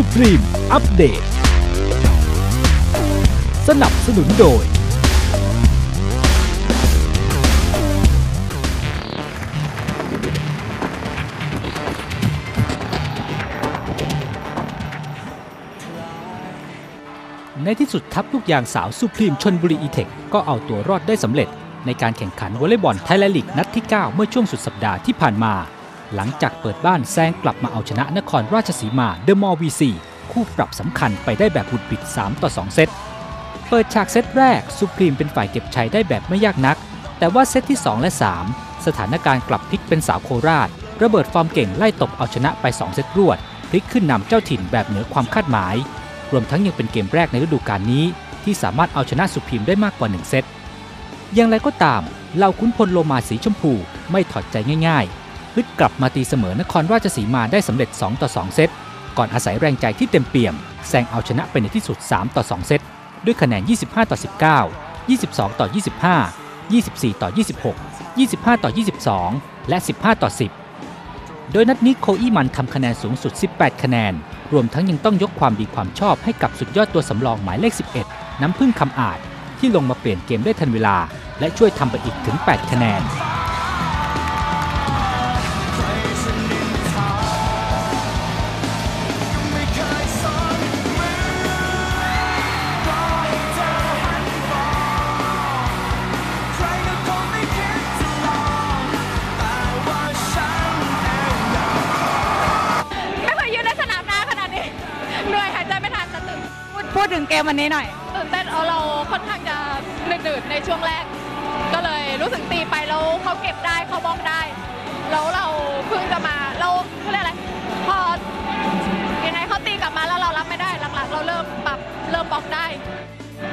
สุพรีมอัปเดต สนับสนุนโดย ในที่สุดทัพลูกยางสาวสุพรีมชลบุรีอีเทคก็เอาตัวรอดได้สำเร็จ ในการแข่งขันวอลเลย์บอลไทยแลนด์ลีกนัดที่ 9 เมื่อช่วงสุดสัปดาห์ที่ผ่านมา หลังจากเปิดบ้านแซงกลับมาเอาชนะนครราชสีมาเดอะมอลล์วีซีคู่ปรับสำคัญไปได้แบบหวุดหวิด 3 ต่อ 2 เซต เปิดฉากเซตแรกสุพรีมเป็นฝ่ายเก็บชัยได้แบบไม่ยากนัก แต่ว่าเซตที่ 2 และ 3 สถานการณ์กลับพลิกเป็นสาวโคราช ระเบิดฟอร์มเก่งไล่ตบเอาชนะไป 2 เซตรวด พลิกขึ้นนำเจ้าถิ่นแบบเหนือความคาดหมาย รวมทั้งยังเป็นเกมแรกในฤดูกาลนี้ ที่สามารถเอาชนะสุพรีมได้มากกว่า 1 เซตอย่างไรก็ตามเหล่าขุนพลโลมาสีชมพูไม่ถอดใจง่าย ๆ ฮึดกลับมาตีเสมอนครราชสีมาได้สำเร็จ 2 ต่อ 2 เซต ก่อนอาศัยแรงใจที่เต็มเปี่ยมแซงเอาชนะไปในที่สุด 3 ต่อ 2 เซต ด้วยคะแนน 25 ต่อ 19 22 ต่อ 25 24 ต่อ 26 25 ต่อ 22 และ 15 ต่อ 10 โดยนัดนี้โคอี้มันทำคะแนนสูงสุด 18 คะแนน รวมทั้งยังต้องยกความดีความชอบให้กับสุดยอดตัวสำรองหมายเลข 11 น้ำพึ่งคำอาจที่ลงมาเปลี่ยนเกมได้ทันเวลา และช่วยทำไปอีกถึง 8 คะแนน ถึงเกมวันนี้หน่อยตื่นเต้นเอาเราค่อนข้างจะหนืดๆในช่วงแรก ก็เลยรู้สึกตีไปแล้วเขาเก็บได้เขาบล็อกได้แล้วเราเพิ่งจะมาเราเขาเรียกอะไรพอยังไงเขาตีกลับมาแล้วเรารับไม่ได้หลังๆเราเริ่มปรับเริ่มบล็อกได้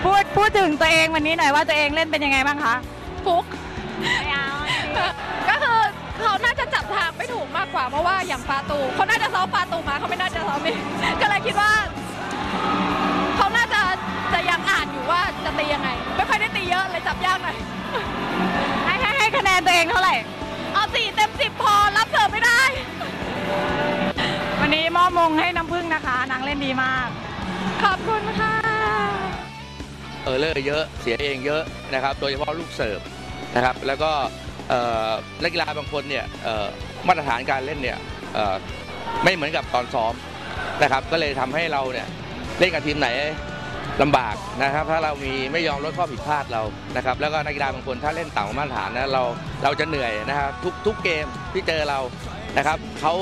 พูดพูดถึงตัวเองวันนี้หน่อยว่าตัวเองเล่นเป็นยังไงบ้างคะฟุกก็คือเขาน่าจะจับทางไม่ถูกมากกว่าเพราะว่าอย่างปาตูเขาน่าจะซ้อมปาตูมาเขาไม่น่าจะซ้อมนี่ก็เลยคิดว่าเขา งเท่าไหร่ เอาสี่เต็มสิบพอรับเสิร์ฟไม่ได้ วันนี้มอบมงให้น้ำพึ่งนะคะนางเล่นดีมาก ขอบคุณค่ะ เออเลอร์เยอะเสียเองเยอะนะครับ โดยเฉพาะลูกเสิร์ฟนะครับ แล้วก็เอ่อนักกีฬาบางคนเนี่ยเอ่อมาตรฐานการเล่นเนี่ยเอ่อไม่เหมือนกับตอนซ้อมนะครับ ก็เลยทำให้เราเนี่ยเล่นกับทีมไหน ลำบากนะครับ ถ้าเรามีไม่ยอมลดข้อผิดพลาดเรานะครับ แล้วก็นักกีฬาบางคนถ้าเล่นต่ำกว่ามาตรฐานนะเราเราจะเหนื่อยนะครับ ทุกทุกเกมที่เจอเรานะครับเขา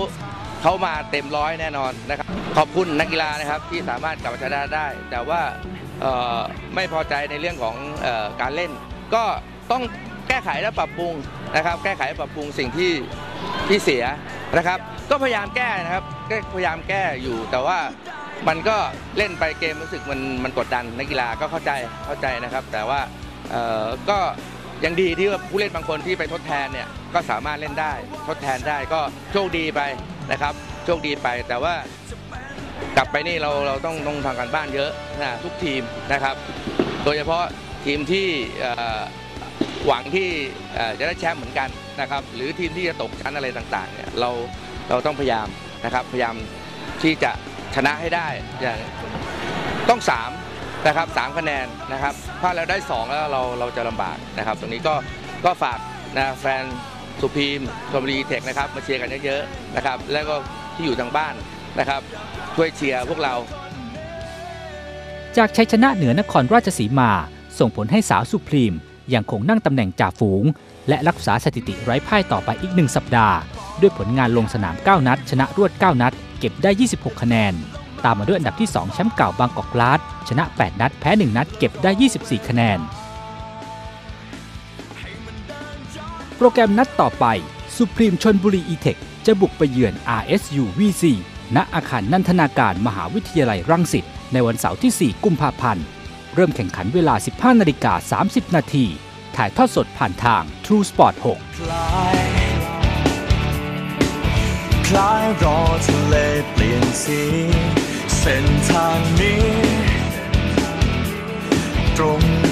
เขามาเต็มร้อยแน่นอนนะครับ ขอบคุณนักกีฬานะครับที่สามารถกลับมาชนะได้ แต่ว่าไม่พอใจในเรื่องของออการเล่น ก็ต้องแก้ไขและปรับปรุงนะครับ แก้ไขปรับปรุงสิ่งที่ที่เสียนะครับ ก็พยายามแก้นะครับก็พยายามแก้อยู่แต่ว่า มันก็เล่นไปเกมรู้สึกมันมันกดดันนักกีฬาก็เข้าใจเข้าใจนะครับ แต่ว่าเออก็ยังดีที่ว่าผู้เล่นบางคนที่ไปทดแทนเนี่ยก็สามารถเล่นได้ทดแทนได้ก็โชคดีไปนะครับ โชคดีไปแต่ว่ากลับไปนี่เราเราต้องต้องทำการบ้านเยอะนะทุกทีมนะครับ โดยเฉพาะทีมที่หวังที่จะได้แชมป์เหมือนกันนะครับหรือทีมที่จะตกชั้นอะไรต่างๆเนี่ยเราเราต้องพยายามนะครับพยายามที่จะ ชนะให้ได้อย่างต้อง3นะครับสามคะแนนนะครับถ้าเราได้ 2 แล้วเราเราจะลำบากนะครับ ตรงนี้ก็ก็ฝากนะแฟนสุพีมชมรีเทคนะครับมาเชียร์กันเยอะๆนะครับ แล้วก็ที่อยู่ทางบ้านนะครับ ช่วยเชียร์พวกเรา จากชัยชนะเหนือนครราชสีมา ส่งผลให้สาวสุพรีมยังคงนั่งตำแหน่งจ่าฝูง และรักษาสถิติไร้พ่ายต่อไปอีกหนึ่งสัปดาห์ ด้วยผลงานลงสนาม 9 นัด ชนะรวด 9 นัด เก็บได้ 26 คะแนน ตามมาด้วยอันดับที่ 2 แชมป์เก่าบางกอกกลาสชนะ 8 นัด แพ้ 1 นัดเก็บได้ 24 คะแนน โปรแกรมนัดต่อไปสุพรีมชนบุรีอีเทคจะบุกไปเยือน RSU VC ณอาคารนันทนาการมหาวิทยาลัยรังสิตในวันเสาร์ที่ 4 กุมภาพันธ์ เริ่มแข่งขันเวลา 15นาฬิกา30 นาที ถ่ายทอดสดผ่านทาง True Sport 6 คล้ายรอทะเลเปลี่ยนสี เส้นทางนี้ ตรง